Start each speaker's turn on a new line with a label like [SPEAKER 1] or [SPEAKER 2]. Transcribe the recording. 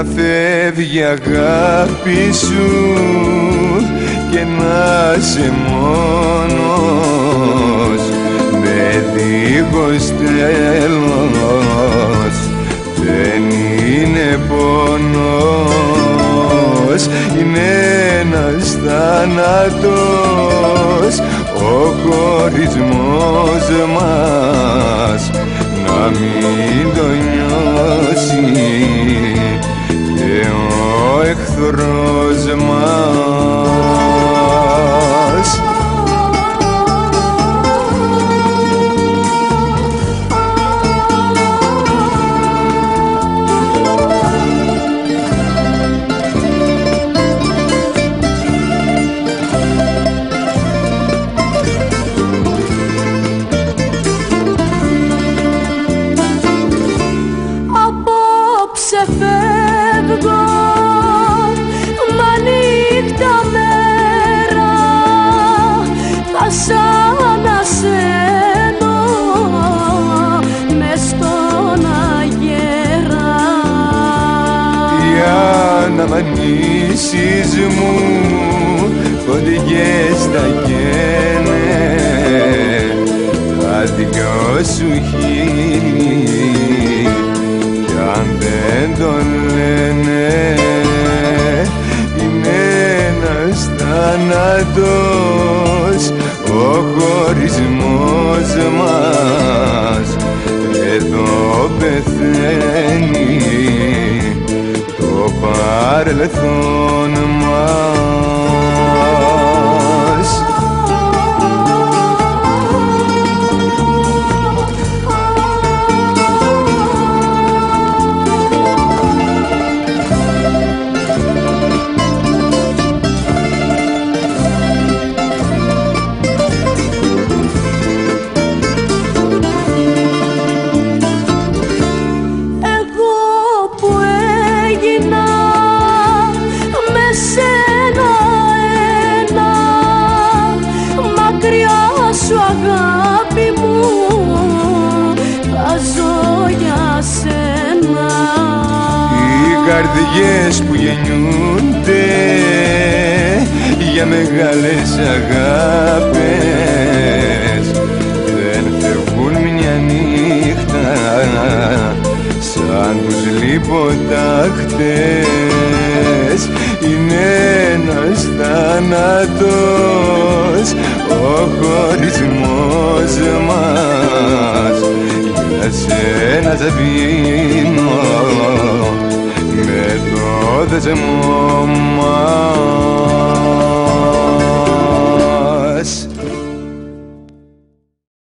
[SPEAKER 1] η αγάπη σου και να σε μόνος. Με δίχως τέλος δεν είναι πόνος. Είναι ένας θάνατος ο χωρισμός μας. Να μην το εχθρός μας.
[SPEAKER 2] Απόψε φεύγω
[SPEAKER 1] αναμανήσεις μου φωτιές θα καίνε. Τα δυο σου χείλη κι αν δεν το λένε είναι ένας θάνατος. Ο χωρισμός μας εδώ πεθαίνει το παρελθόν μας
[SPEAKER 2] σένα
[SPEAKER 1] Οι καρδιές που γεννιούνται για μεγάλες αγάπες δεν φεύγουν μια νύχτα σαν τους λιποτάχτες. Είναι ένας θάνατος ο χωρισμός μας για σένα θα πίνω με το δεσμό μας